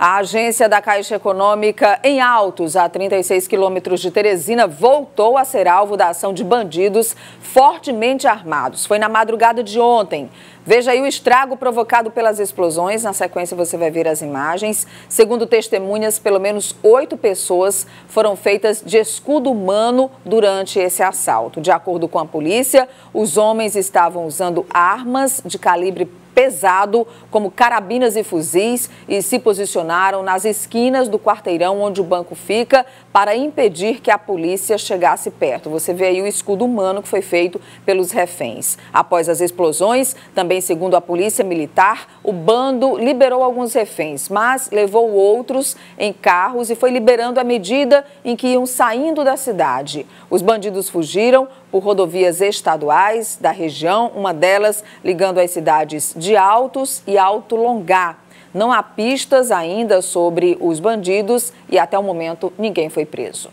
A agência da Caixa Econômica em Altos, a 36 quilômetros de Teresina, voltou a ser alvo da ação de bandidos fortemente armados. Foi na madrugada de ontem. Veja aí o estrago provocado pelas explosões. Na sequência você vai ver as imagens. Segundo testemunhas, pelo menos oito pessoas foram feitas de escudo humano durante esse assalto. De acordo com a polícia, os homens estavam usando armas de calibre pesado, como carabinas e fuzis, e se posicionaram nas esquinas do quarteirão onde o banco fica para impedir que a polícia chegasse perto. Você vê aí o escudo humano que foi feito pelos reféns. Após as explosões, também segundo a polícia militar, o bando liberou alguns reféns, mas levou outros em carros e foi liberando à medida em que iam saindo da cidade. Os bandidos fugiram por rodovias estaduais da região, uma delas ligando as cidades de Altos e Alto Longá. Não há pistas ainda sobre os bandidos e até o momento ninguém foi preso.